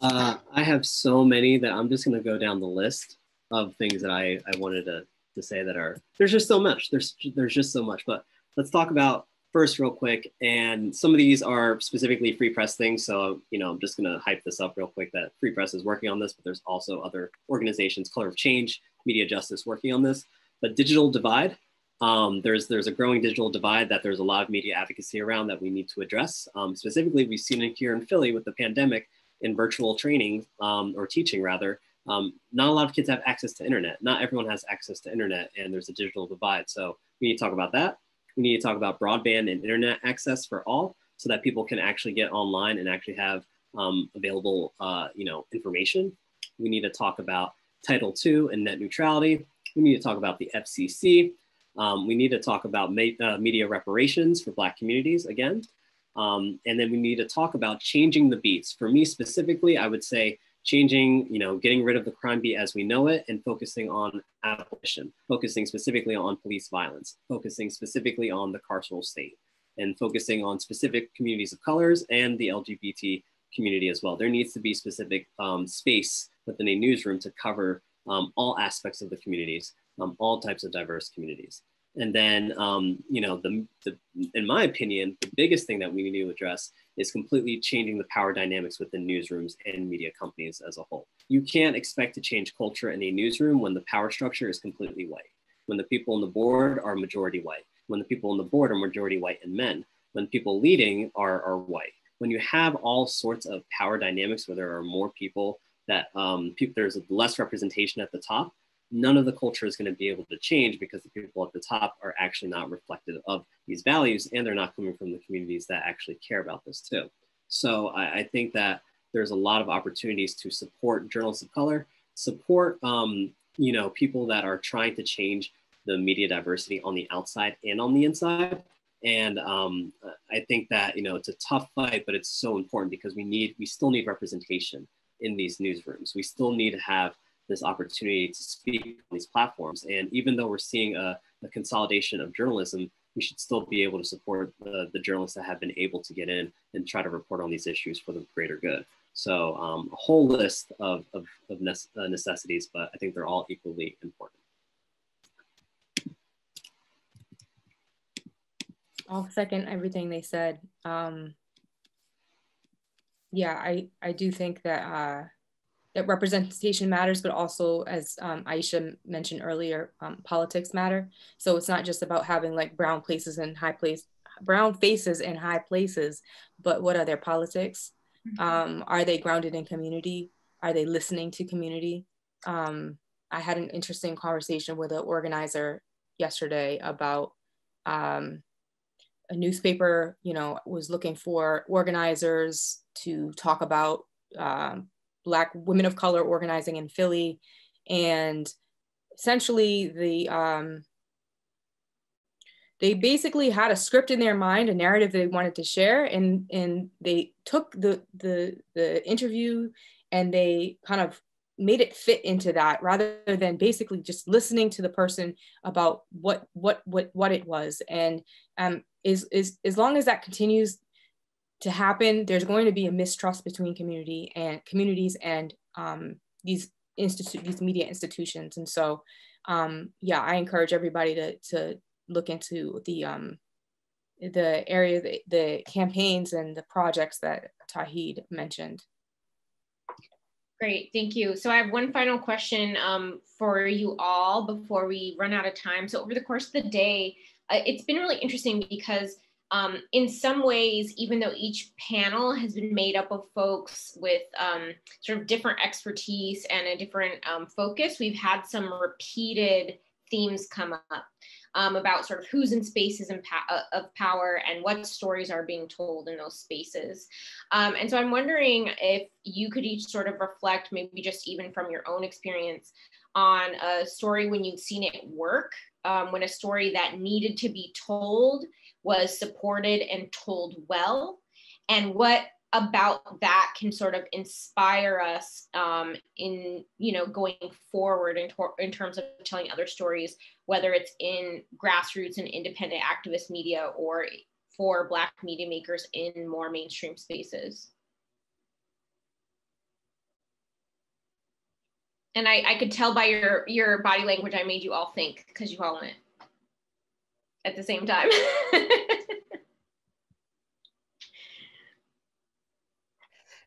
Speaker 2: Uh, i have so many that i'm just going to go down the list of things that i i wanted to to say that are there's just so much there's there's just so much but let's talk about first real quick. And some of these are specifically Free Press things. So, you know, I'm just going to hype this up real quick that Free Press is working on this, but there's also other organizations, Color of Change, Media Justice working on this. But Digital Divide, um, there's, there's a growing digital divide that there's a lot of media advocacy around that we need to address. Um, specifically, we've seen it here in Philly with the pandemic in virtual training um, or teaching rather. Um, not a lot of kids have access to internet. Not everyone has access to internet and there's a digital divide. So we need to talk about that. We need to talk about broadband and internet access for all so that people can actually get online and actually have um, available uh, you know, information. We need to talk about Title II and net neutrality. We need to talk about the FCC. Um, we need to talk about uh, media reparations for Black communities again. Um, and then we need to talk about changing the beats. For me specifically, I would say changing, you know, getting rid of the crime beat as we know it and focusing on abolition, focusing specifically on police violence, focusing specifically on the carceral state, and focusing on specific communities of colors and the LGBT community as well. There needs to be specific um, space within a newsroom to cover um, all aspects of the communities, um, all types of diverse communities. And then, um, you know, the, the, in my opinion, the biggest thing that we need to address is completely changing the power dynamics within newsrooms and media companies as a whole. You can't expect to change culture in a newsroom when the power structure is completely white, when the people on the board are majority white, when the people on the board are majority white and men, when people leading are, are white. When you have all sorts of power dynamics where there are more people that um, people, there's less representation at the top, none of the culture is going to be able to change because the people at the top are actually not reflective of these values and they're not coming from the communities that actually care about this too. So I, I think that there's a lot of opportunities to support journalists of color, support um, you know people that are trying to change the media diversity on the outside and on the inside. And um, I think that you know it's a tough fight, but it's so important because we need we still need representation in these newsrooms. We still need to have this opportunity to speak on these platforms. And even though we're seeing a, a consolidation of journalism, we should still be able to support the, the, journalists that have been able to get in and try to report on these issues for the greater good. So um, a whole list of, of, of uh, necessities, but I think they're all equally important.
Speaker 4: I'll second everything they said. Um, yeah, I, I do think that uh, that representation matters, but also as um, Aishah mentioned earlier, um, politics matter. So it's not just about having like brown places and high place, brown faces in high places, but what are their politics? Mm-hmm. Um, are they grounded in community? Are they listening to community? Um, I had an interesting conversation with an organizer yesterday about um, a newspaper, you know, was looking for organizers to talk about um, Black women of color organizing in Philly. And essentially, the um, they basically had a script in their mind, a narrative they wanted to share, and and they took the the the interview and they kind of made it fit into that rather than basically just listening to the person about what what what what it was and um is is as long as that continues to happen, there's going to be a mistrust between community and communities and um, these institute these media institutions. And so, um, yeah, I encourage everybody to to look into the um, the area, the, the campaigns and the projects that Tauhid mentioned.
Speaker 1: Great, thank you. So I have one final question um, for you all before we run out of time. So over the course of the day, uh, it's been really interesting because um, in some ways, even though each panel has been made up of folks with um, sort of different expertise and a different um, focus, we've had some repeated themes come up um, about sort of who's in spaces uh, of power and what stories are being told in those spaces. Um, and so I'm wondering if you could each sort of reflect, maybe just even from your own experience, on a story when you've seen it work, um, when a story that needed to be told was supported and told well. And what about that can sort of inspire us um, in you know going forward in, tor- in terms of telling other stories whether it's in grassroots and independent activist media or for black media makers in more mainstream spaces? And I, I could tell by your your body language i made you all think because you all went at the same time. [laughs]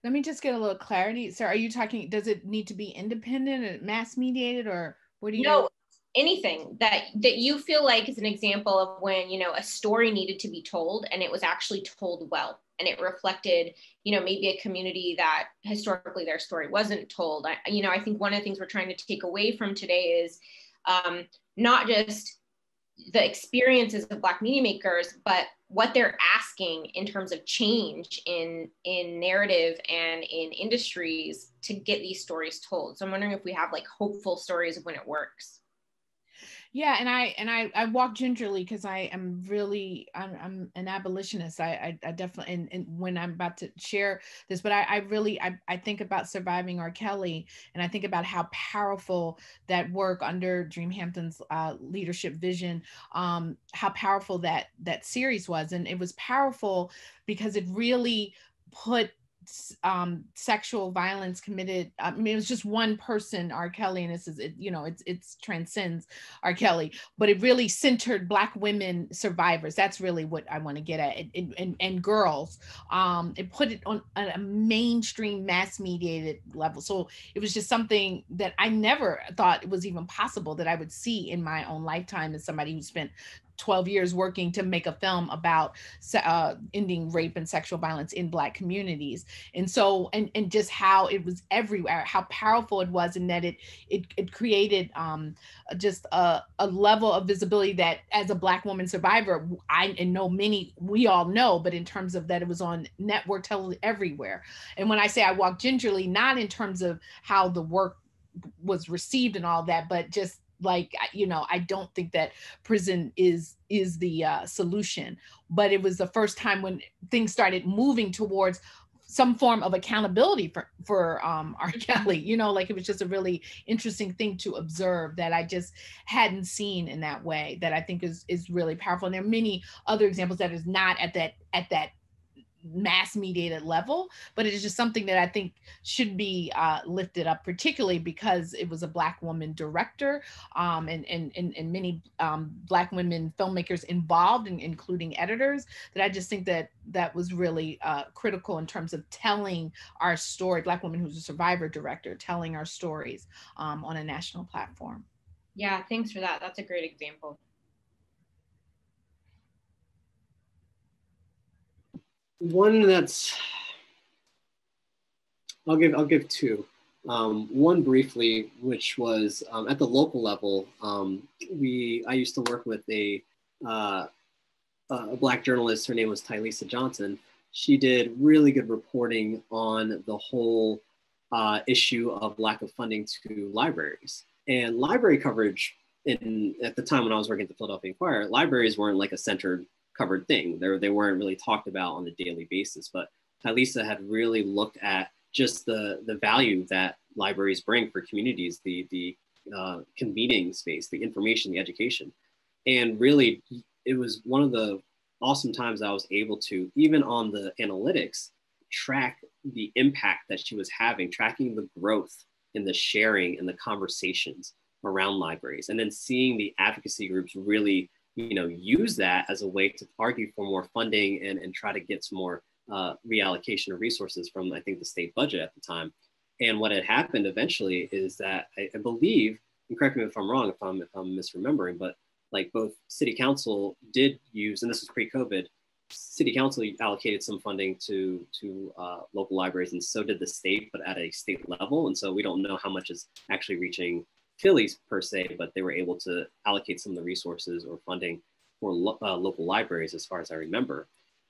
Speaker 3: Let me just get a little clarity. So are you talking, does it need to be independent and mass mediated or what do you
Speaker 1: No, anything that that you feel like is an example of when, you know, a story needed to be told and it was actually told well and it reflected, you know, maybe a community that historically their story wasn't told. I, you know, I think one of the things we're trying to take away from today is um, not just the experiences of black media makers but what they're asking in terms of change in in narrative and in industries to get these stories told. So i'm wondering if we have like hopeful stories of when it works
Speaker 3: yeah and i and i i walk gingerly because i am really I'm, I'm an abolitionist. I i, I definitely and, and, when i'm about to share this but i i really I, I think about surviving r. Kelly and i think about how powerful that work under dream hampton's uh, leadership vision um how powerful that that series was. And it was powerful because it really put um, sexual violence committed. I mean, it was just one person, R. Kelly, and this is, it, you know, it's it's transcends R. Kelly, but it really centered Black women survivors. That's really what I want to get at, and, and, and girls. Um, it put it on a mainstream, mass mediated level. So it was just something that I never thought it was even possible that I would see in my own lifetime as somebody who spent 12 years working to make a film about uh, ending rape and sexual violence in black communities. And so and, and just how it was everywhere how powerful it was and that it it, it created um, just a, a level of visibility that as a black woman survivor i and know many we all know but in terms of that it was on network television everywhere. And when i say i walk gingerly not in terms of how the work was received and all that but just like you know i don't think that prison is is the uh, solution but it was the first time when things started moving towards some form of accountability for for um R. Kelly. You know, like it was just a really interesting thing to observe that I just hadn't seen in that way. That I think is is really powerful. And there are many other examples that is not at that at that mass mediated level, but it is just something that I think should be uh, lifted up, particularly because it was a Black woman director um, and, and, and, and, many um, Black women filmmakers involved, in, including editors, that I just think that that was really uh, critical in terms of telling our story, Black woman who's a survivor director, telling our stories um, on a national platform.
Speaker 1: Yeah, thanks for that. That's a great example.
Speaker 2: One that's I'll give I'll give two. Um, one briefly, which was um, at the local level. Um, we I used to work with a uh, a black journalist. Her name was Tylisa Johnson. She did really good reporting on the whole uh, issue of lack of funding to libraries and library coverage. In at the time when I was working at the Philadelphia Inquirer, libraries weren't like a centered covered thing. They, they weren't really talked about on a daily basis. But Tylisa had really looked at just the, the value that libraries bring for communities, the, the uh, convening space, the information, the education. And really, it was one of the awesome times I was able to, even on the analytics, track the impact that she was having, tracking the growth in the sharing and the conversations around libraries, and then seeing the advocacy groups really you know, use that as a way to argue for more funding and, and try to get some more uh, reallocation of resources from, I think, the state budget at the time. And what had happened eventually is that I, I believe, and correct me if I'm wrong, if I'm, if I'm misremembering, but like both city council did use, and this was pre-COVID, city council allocated some funding to to uh, local libraries, and so did the state, but at a state level. And so we don't know how much is actually reaching Phillies per se, but they were able to allocate some of the resources or funding for lo- uh, local libraries, as far as I remember.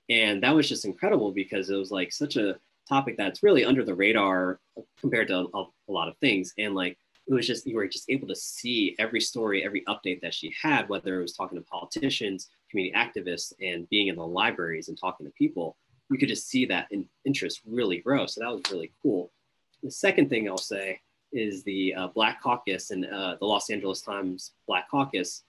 Speaker 2: And that was just incredible because it was like such a topic that's really under the radar compared to a, a lot of things. And like it was just you were just able to see every story, every update that she had, whether it was talking to politicians, community activists, and being in the libraries and talking to people. You could just see that in, interest really grow. So that was really cool. The second thing I'll say is the uh, Black Caucus and uh, the Los Angeles Times Black Caucus,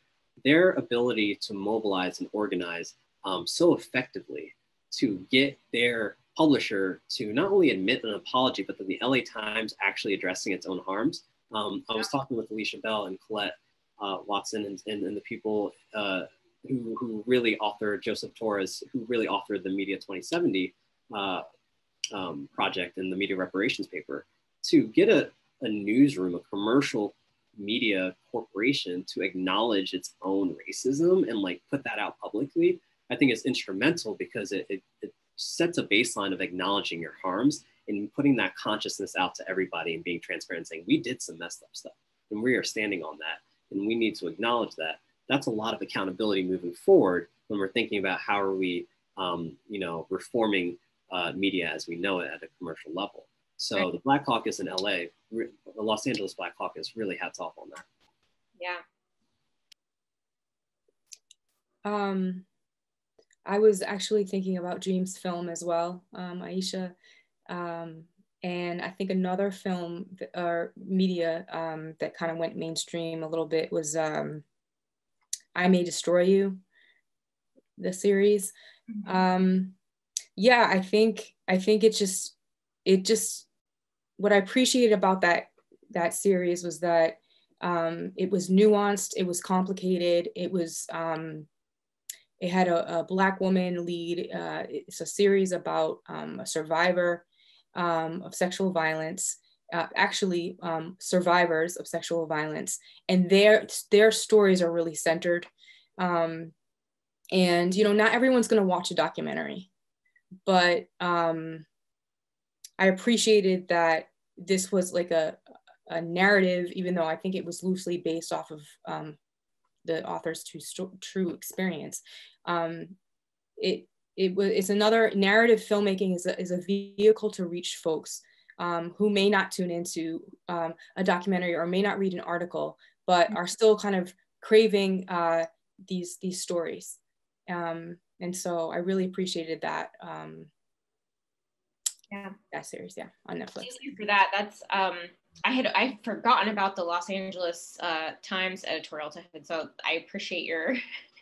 Speaker 2: their ability to mobilize and organize um, so effectively to get their publisher to not only admit an apology, but that the LA Times actually addressing its own harms. Um, I was talking with Alicia Bell and Colette uh, Watson and, and, and, the people uh, who, who really authored, Joseph Torres, who really authored the Media 2070 uh, um, project and the media reparations paper to get a, a newsroom, a commercial media corporation to acknowledge its own racism and like put that out publicly, I think is instrumental because it, it, it sets a baseline of acknowledging your harms and putting that consciousness out to everybody and being transparent saying, we did some messed up stuff and we are standing on that and we need to acknowledge that. That's a lot of accountability moving forward when we're thinking about how are we, um, you know, reforming uh, media as we know it at a commercial level. So right. the Black Caucus in LA, the Los Angeles Black Caucus, really hats off on that.
Speaker 1: Yeah.
Speaker 4: Um, I was actually thinking about Dreams film as well, um, Aishah. Um, and I think another film or media um, that kind of went mainstream a little bit was um, I May Destroy You, the series. Mm-hmm. Um, yeah, I think I think it just it just what I appreciated about that that series was that um, it was nuanced, it was complicated, it was um, it had a, a, black woman lead. Uh, it's a series about um, a survivor um, of sexual violence, uh, actually um, survivors of sexual violence, and their their stories are really centered. Um, and you know, not everyone's going to watch a documentary, but I appreciated that this was like a, a narrative, even though I think it was loosely based off of um, the author's true, true experience. Um, it, it was, it's another narrative filmmaking is a, is a vehicle to reach folks um, who may not tune into um, a documentary or may not read an article, but are still kind of craving uh, these, these stories. Um, and so I really appreciated that.
Speaker 1: Yeah.
Speaker 4: That series yeah on netflix.
Speaker 1: Thank you for that. That's um i had i forgotten about the los angeles uh, times editorial so i appreciate your [laughs]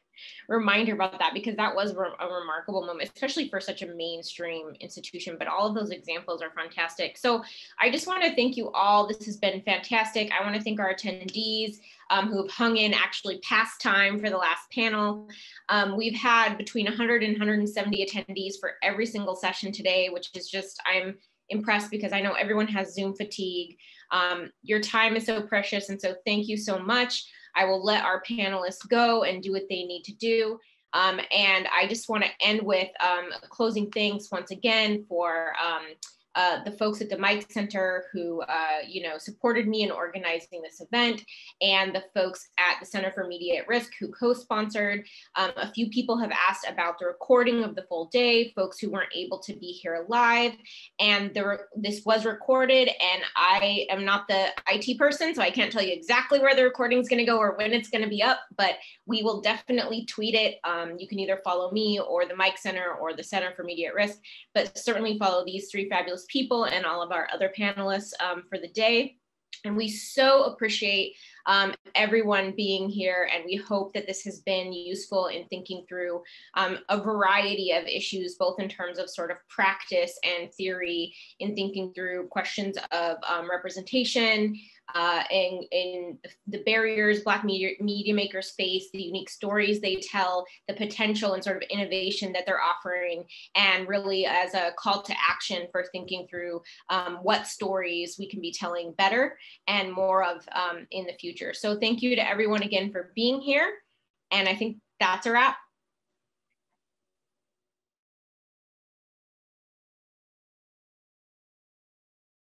Speaker 1: reminder about that because that was a remarkable moment, especially for such a mainstream institution. But all of those examples are fantastic. So I just want to thank you all. This has been fantastic. I want to thank our attendees um, who have hung in actually past time for the last panel. Um, we've had between 100 and 170 attendees for every single session today, which is just, I'm impressed because I know everyone has Zoom fatigue. Um, your time is so precious. And so thank you so much. I will let our panelists go and do what they need to do. Um, and I just want to end with um, closing thanks once again for um, uh, the folks at the MIC Center who, uh, you know, supported me in organizing this event, and the folks at the Center for Media at Risk who co-sponsored. Um, a few people have asked about the recording of the full day, folks who weren't able to be here live, and there, this was recorded, and I am not the IT person, so I can't tell you exactly where the recording is going to go or when it's going to be up, but we will definitely tweet it. Um, you can either follow me or the MIC Center or the Center for Media at Risk, but certainly follow these three fabulous people and all of our other panelists um, for the day. And we so appreciate um, everyone being here. And we hope that this has been useful in thinking through um, a variety of issues, both in terms of sort of practice and theory, in thinking through questions of um, representation, uh, and, and the barriers Black media, media makers face, the unique stories they tell, the potential and sort of innovation that they're offering, and really as a call to action for thinking through um, what stories we can be telling better and more of um, in the future. So thank you to everyone again for being here. And I think that's a wrap.